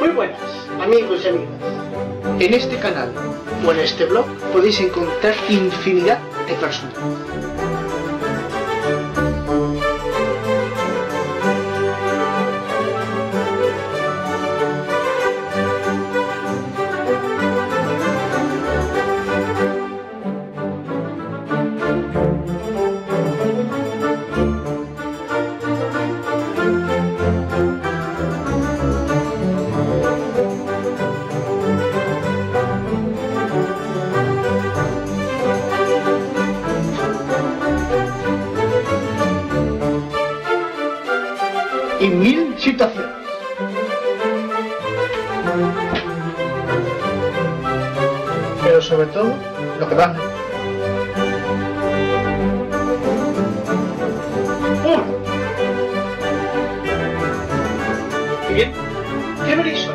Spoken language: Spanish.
Muy buenas, amigos y amigas. En este canal o en este blog podéis encontrar infinidad de personas. y mil situaciones. Pero sobre todo, lo que más Uno. Bien. ¿Qué brisa?